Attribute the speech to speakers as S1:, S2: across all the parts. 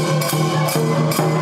S1: Música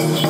S1: Jesus.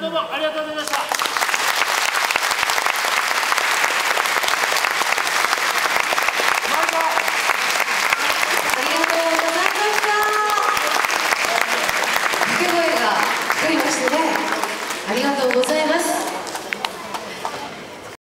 S1: どうもありがとうございました。